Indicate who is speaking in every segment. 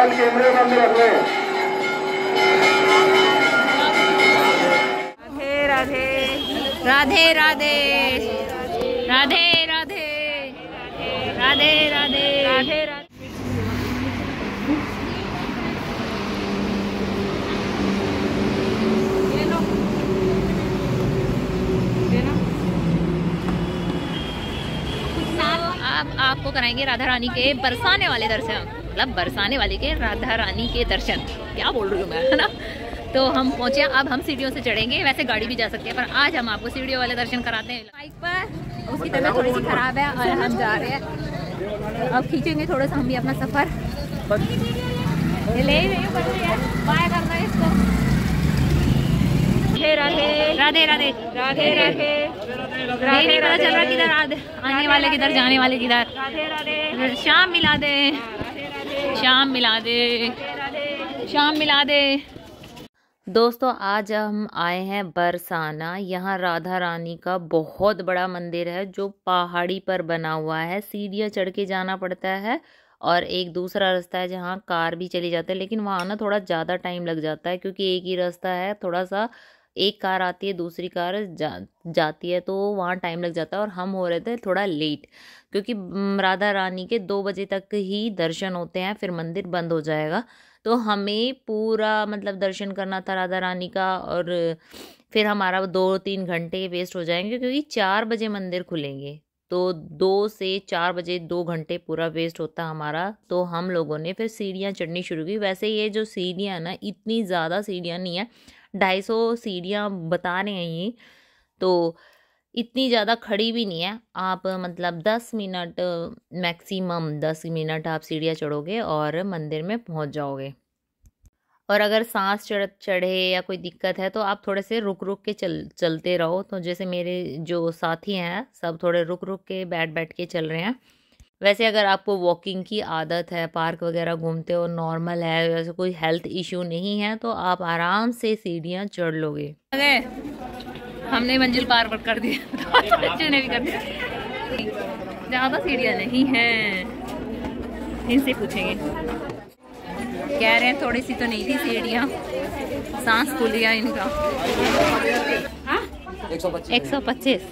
Speaker 1: मंदिर अपने
Speaker 2: राधे राधे। राधे राधे। राधे राधे। राधे राधे। राधे राधे। अब आपको कराएँगे राधा रानी के बरसाने वाले दर्शन। मतलब बरसाने वाले के राधा रानी के दर्शन। क्या बोल रही हूँ मैं है ना? तो हम पहुँचे अब हम सीढ़ियों से चढ़ेंगे। वैसे गाड़ी भी जा सकते हैं पर आज हम आपको सीढ़ियों वाले दर्शन कराते हैं। बाइक पर उसकी तबीयत थोड़ी सी खराब है और हम जा रहे हैं। अब खींचेंगे थोड़ा सा हम भी अपना सफ़र। ले रही हूँ बाय कर रहे हैं इसको राधे राधे। राधे राधे। राधे राधे। नहीं पता चल रहा किधर राधे आने वाले किधर जाने वाले किधर? राधे राधे। शाम मिला दे। शाम मिला दे। शाम मिला दे। दोस्तों, आज हम आए हैं बरसाना। यहाँ राधा रानी का बहुत बड़ा मंदिर है, जो पहाड़ी पर बना हुआ है। सीढ़ियाँ चढ़ के जाना पड़ता है और एक दूसरा रास्ता है जहाँ कार भी चली जाती है, लेकिन वहाँ ना थोड़ा ज़्यादा टाइम लग जाता है, क्योंकि एक ही रास्ता है। थोड़ा सा एक कार आती है, दूसरी कार जा, जाती है तो वहाँ टाइम लग जाता है और हम हो रहे थे थोड़ा लेट क्योंकि राधा रानी के दो बजे तक ही दर्शन होते हैं, फिर मंदिर बंद हो जाएगा। तो हमें पूरा मतलब दर्शन करना था राधा रानी का और फिर हमारा दो तीन घंटे वेस्ट हो जाएँगे क्योंकि चार बजे मंदिर खुलेंगे। तो दो से चार बजे दो घंटे पूरा वेस्ट होता हमारा तो हम लोगों ने फिर सीढ़ियाँ चढ़नी शुरू की। वैसे ये जो सीढ़ियाँ ना, इतनी ज़्यादा सीढ़ियाँ नहीं है ढाई सौ सीढ़ियाँ बता रहे हैं ये तो इतनी ज़्यादा खड़ी भी नहीं है। आप मतलब दस मिनट, मैक्सिमम दस मिनट आप सीढ़ियाँ चढ़ोगे और मंदिर में पहुँच जाओगे। और अगर सांस चढ़, चढ़े या कोई दिक्कत है तो आप थोड़े से रुक रुक के चल, चलते रहो। तो जैसे मेरे जो साथी हैं, सब थोड़े रुक रुक के बैठ बैठ के चल रहे हैं। वैसे अगर आपको वॉकिंग की आदत है पार्क वगैरह घूमते हो नॉर्मल है वैसे कोई हेल्थ इशू नहीं है तो आप आराम से सीढ़ियाँ चढ़ लोगे। हमने मंजिल पार पर कर दिया। बच्चे ने भी कर दिया। ज़्यादा सीढ़ियाँ नहीं हैं। इनसे पूछेंगे। कह रहे हैं थोड़ी सी तो नहीं थी सीढ़ियाँ। सांस फूल गया इनका। एक सौ पच्चीस।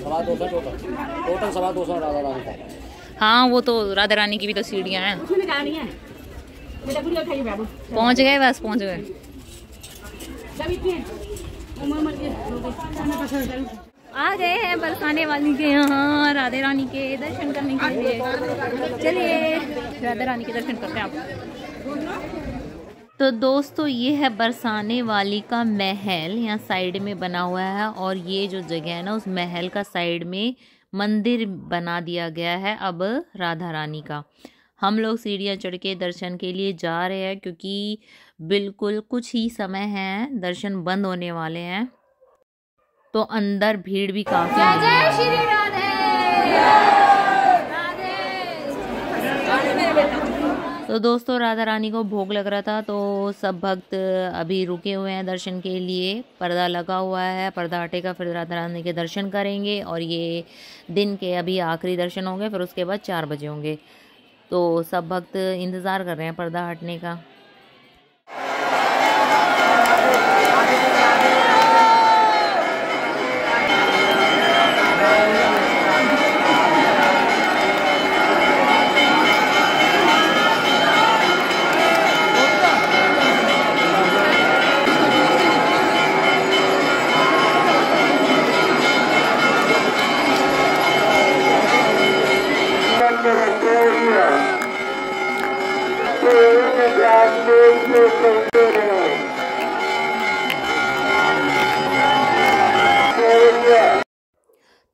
Speaker 3: टोटल। सवा दो सौ राधा रानी का।
Speaker 2: हाँ वो तो राधा रानी की भी तो सीढ़ियाँ हैं। पहुँच गए बस पहुँच गए। आ गए हैं बरसाने वाली के यहाँ राधे रानी के दर्शन करने के लिए। चलिए राधा रानी के दर्शन करते हैं आप। तो दोस्तों ये है बरसाने वाली का महल। यहाँ साइड में बना हुआ है और ये जो जगह है ना उस महल का साइड में मंदिर बना दिया गया है अब राधा रानी का। हम लोग सीढ़ियाँ चढ़ के दर्शन के लिए जा रहे हैं क्योंकि बिल्कुल कुछ ही समय है दर्शन बंद होने वाले हैं। तो अंदर भीड़ भी काफ़ी तो दोस्तों, राधा रानी को भोग लग रहा था तो सब भक्त अभी रुके हुए हैं दर्शन के लिए। पर्दा लगा हुआ है, पर्दा हटेगा, फिर राधा रानी के दर्शन करेंगे और ये दिन के अभी आखिरी दर्शन होंगे, फिर उसके बाद चार बजे होंगे। तो सब भक्त इंतज़ार कर रहे हैं पर्दा हटने का।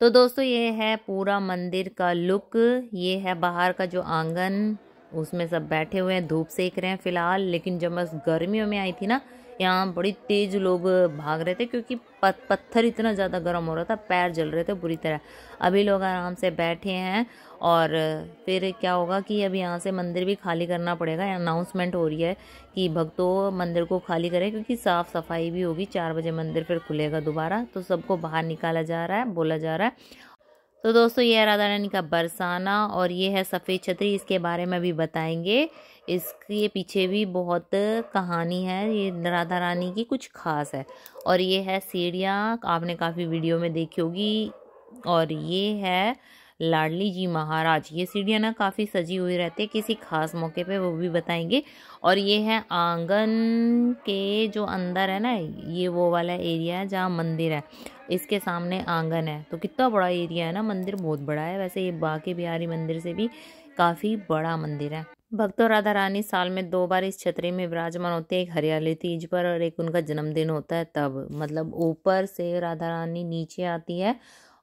Speaker 2: तो दोस्तों, ये है पूरा मंदिर का लुक। ये है बाहर का जो आँगन, उसमें सब बैठे हुए हैं, धूप सेक रहे हैं फ़िलहाल। लेकिन जब बस गर्मियों में आई थी ना, यहाँ बड़ी तेज लोग भाग रहे थे, क्योंकि पत्थर इतना ज़्यादा गर्म हो रहा था, पैर जल रहे थे बुरी तरह। अभी लोग आराम से बैठे हैं। और फिर क्या होगा कि अब यहाँ से मंदिर भी खाली करना पड़ेगा। अनाउंसमेंट हो रही है कि भक्तों मंदिर को खाली करें, क्योंकि साफ़ सफ़ाई भी होगी। चार बजे मंदिर फिर खुलेगा दोबारा तो सबको बाहर निकाला जा रहा है, बोला जा रहा है। तो दोस्तों, ये है राधा रानी का बरसाना और ये है सफ़ेद छतरी, इसके बारे में भी बताएँगे। इसके पीछे भी बहुत कहानी है, ये राधा रानी की कुछ खास है। और ये है सीढ़ियाँ, आपने काफ़ी वीडियो में देखी होगी। और ये है लाडली जी महाराज, ये सीढ़ियाँ ना काफ़ी सजी हुई रहती है, किसी खास मौके पे वो भी बताएँगे। और ये है आँगन के जो अंदर है ना, ये वो वाला एरिया है जहाँ मंदिर है। इसके सामने आँगन है। तो कितना बड़ा एरिया है ना, मंदिर बहुत बड़ा है। वैसे ये बाकी बिहारी मंदिर से भी काफ़ी बड़ा मंदिर है। भक्तों राधा रानी साल में दो बार इस छतरी में विराजमान होते हैं। एक हरियाली तीज पर और एक उनका जन्मदिन होता है तब। मतलब ऊपर से राधा रानी नीचे आती है।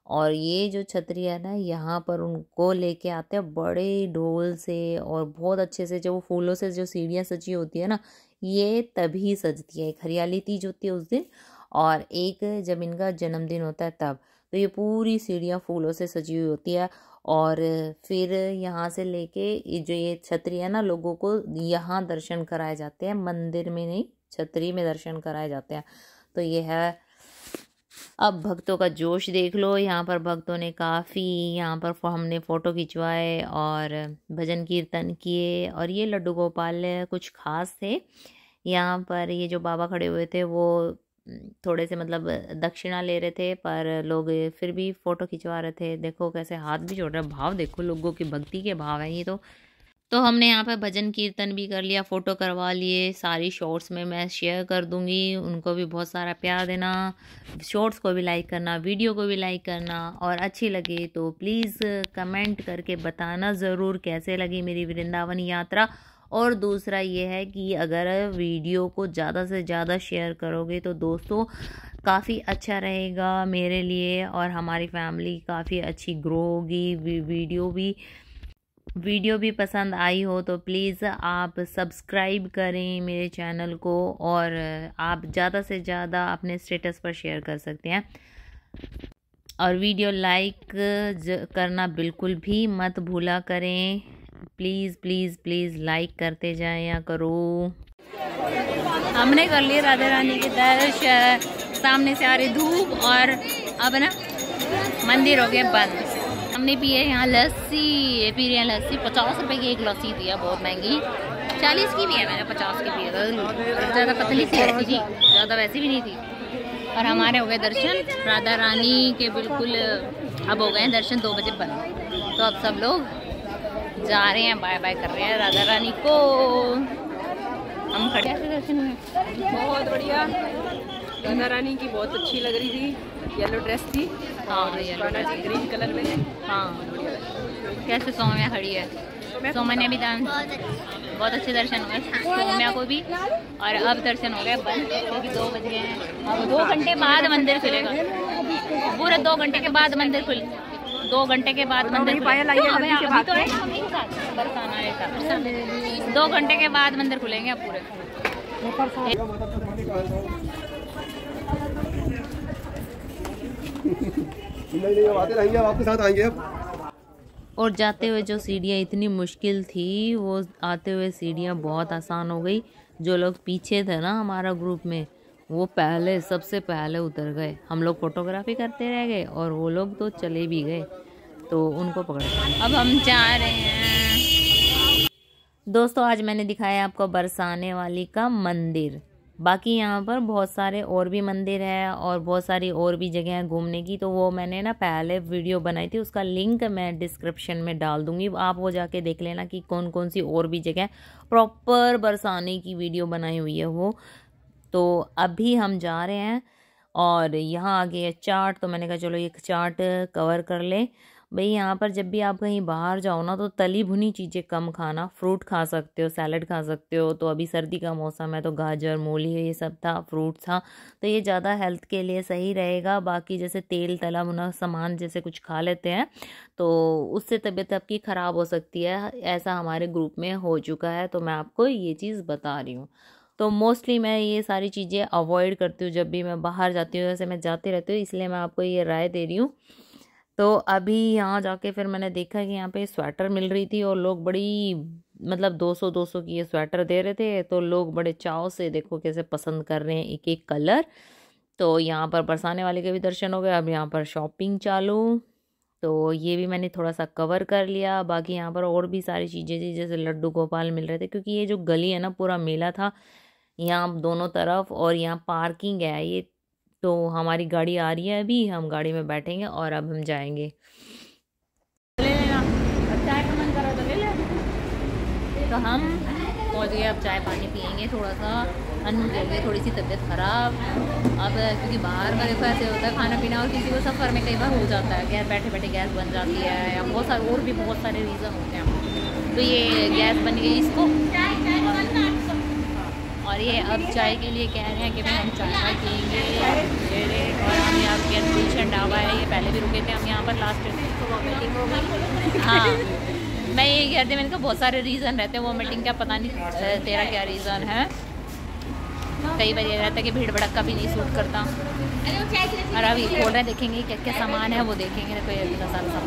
Speaker 2: और ये जो छतरी है ना, यहाँ पर उनको लेके आते हैं बड़े ढोल से और बहुत अच्छे से जो वो फूलों से जो सीढ़ियाँ सजी होती है ना, ये तभी सजती है। एक हरियाली तीज होती है उस दिन और एक जब इनका जन्मदिन होता है तब। तो ये पूरी सीढ़ियाँ फूलों से सजी हुई होती है और फिर यहाँ से लेके जो ये छतरी है ना, लोगों को यहाँ दर्शन कराए जाते हैं। मंदिर में नहीं, छतरी में दर्शन कराए जाते हैं। तो ये है अब भक्तों का जोश देख लो। यहाँ पर भक्तों ने काफ़ी, यहाँ पर हमने फ़ोटो खिंचवाए और भजन कीर्तन किए और ये लड्डू गोपाल कुछ खास थे। यहाँ पर ये जो बाबा खड़े हुए थे वो थोड़े से मतलब दक्षिणा ले रहे थे पर लोग फिर भी फ़ोटो खिंचवा रहे थे। देखो कैसे हाथ भी जोड़ रहे भाव देखो लोगों की भक्ति के भाव हैं ये तो। तो हमने यहाँ पर भजन कीर्तन भी कर लिया फ़ोटो करवा लिए, सारी शॉर्ट्स में मैं शेयर कर दूँगी, उनको भी बहुत सारा प्यार देना। शॉर्ट्स को भी लाइक करना वीडियो को भी लाइक करना, और अच्छी लगे तो प्लीज़ कमेंट करके बताना ज़रूर कैसे लगी मेरी वृंदावन यात्रा। और दूसरा ये है कि अगर वीडियो को ज़्यादा से ज़्यादा शेयर करोगे तो दोस्तों काफ़ी अच्छा रहेगा मेरे लिए, और हमारी फैमिली काफ़ी अच्छी ग्रो होगी वीडियो भी वीडियो भी पसंद आई हो तो प्लीज़ आप सब्सक्राइब करें मेरे चैनल को और आप ज़्यादा से ज़्यादा अपने स्टेटस पर शेयर कर सकते हैं। और वीडियो लाइक करना बिल्कुल भी मत भूला करें। प्लीज़ प्लीज़ प्लीज़ लाइक करते जाएँ या करो। हमने कर लिए राधा रानी के दर्शन। सामने से आ रही धूप और अब ना मंदिर हो गया बंद। हमने पिए यहाँ लस्सी पी रही है लस्सी। पचास रुपए की एक लस्सी थी है बहुत महँगी। चालीस की भी है मैंने, पचास की भी है। ज़्यादा पतली सी थी ज़्यादा वैसी भी नहीं थी। और हमारे हो गए दर्शन, राधा रानी के बिल्कुल, अब हो गए हैं दर्शन, दो बजे बंद। तो अब सब लोग जा रहे हैं बाय बाय कर रहे हैं राधा रानी को। हम खड़े दर्शन में।
Speaker 1: बहुत बढ़िया। राधा रानी की बहुत अच्छी लग रही थी, येलो ड्रेस थी।
Speaker 2: हाँ
Speaker 1: ग्रीन कलर में
Speaker 2: हाँ। कैसे सौम्या खड़ी है? सोम्या ने भी दान बहुत अच्छे। दर्शन हो गए सोम्या को भी। और अब दर्शन हो गए बंद। क्योंकि दो बज गए हैं। अब दो घंटे बाद मंदिर खुलेगा। पूरे दो घंटे के बाद मंदिर खुल दो घंटे के बाद मंदिर तो दो घंटे के बाद मंदिर खुलेंगे अब पूरे। और जाते हुए जो सीढ़ियाँ इतनी मुश्किल थी, वो आते हुए सीढ़ियाँ बहुत आसान हो गई। जो लोग पीछे थे ना हमारा ग्रुप में, वो पहले, सबसे पहले उतर गए। हम लोग फोटोग्राफी करते रह गए और वो लोग तो चले भी गए तो उनको पकड़। अब हम जा रहे हैं। दोस्तों, आज मैंने दिखाया आपको बरसाने वाली का मंदिर। बाकी यहाँ पर बहुत सारे और भी मंदिर है और बहुत सारी और भी जगह हैं घूमने की तो वो मैंने ना पहले वीडियो बनाई थी, उसका लिंक मैं डिस्क्रिप्शन में डाल दूँगी। आप वो जाके देख लेना कि कौन कौन सी और भी जगह प्रॉपर बरसाने की वीडियो बनाई हुई है वो। तो अभी हम जा रहे हैं और यहाँ आ है चार्ट तो मैंने कहा चलो एक चार्ट कवर कर ले। भाई, यहाँ पर जब भी आप कहीं बाहर जाओ ना तो तली भुनी चीज़ें कम खाना। फ्रूट खा सकते हो, सैलड खा सकते हो। तो अभी सर्दी का मौसम है तो गाजर, मूली, ये सब था फ्रूट था तो ये ज़्यादा हेल्थ के लिए सही रहेगा। बाकी जैसे तेल, तला भुना सामान जैसे कुछ खा लेते हैं तो उससे तबीयत आपकी ख़राब हो सकती है। ऐसा हमारे ग्रुप में हो चुका है तो मैं आपको ये चीज़ बता रही हूँ। तो मोस्टली मैं ये सारी चीज़ें अवॉइड करती हूँ जब भी मैं बाहर जाती हूँ। जैसे मैं जाती रहती हूँ, इसलिए मैं आपको ये राय दे रही हूँ तो अभी यहाँ जाके फिर मैंने देखा कि यहाँ पे स्वेटर मिल रही थी और लोग बड़ी मतलब दो सौ दो सौ की ये स्वेटर दे रहे थे तो लोग बड़े चाव से देखो कैसे पसंद कर रहे हैं एक एक कलर तो यहाँ पर बरसाने वाले के भी दर्शन हो गए, अब यहाँ पर शॉपिंग चालू। तो ये भी मैंने थोड़ा सा कवर कर लिया, बाकी यहाँ पर और भी सारी चीज़ें थी, जैसे लड्डू गोपाल मिल रहे थे, क्योंकि ये जो गली है ना, पूरा मेला था, यहाँ दोनों तरफ़ और यहाँ पार्किंग है, ये तो हमारी गाड़ी आ रही है अभी हम गाड़ी में बैठेंगे और अब हम जाएँगे। ले लेना चाय का मन करा तो ले ले। तो हम पहुँच गए अब चाय पानी पियेंगे थोड़ा सा अनु गई थोड़ी सी तबीयत ख़राब। अब क्योंकि बाहर का देखो ऐसे होता है खाना पीना और किसी को सफ़र में कई बार हो जाता है। गैस बैठे बैठे गैस बन जाती है या बहुत सारे और भी बहुत सारे रीज़न होते हैं। तो ये गैस बन गई इसको। और ये अब चाय के लिए कह रहे हैं कि भाई हम चाय पियेंगे और हम यहाँ पे गुलशन ढाबा है। ये पहले भी रुके थे, हम यहाँ पर लास्ट मीटिंग हो गई। हाँ। मैं ये कहती मैंने कहा बहुत सारे रीज़न रहते हैं वो मीटिंग का पता नहीं तेरा क्या रीज़न है। कई बार ये रहता है कि भीड़ भड़क का भी नहीं सूट करता। और अभी खोल रहे देखेंगे क्या क्या सामान है, वो देखेंगे कोई इतना सारा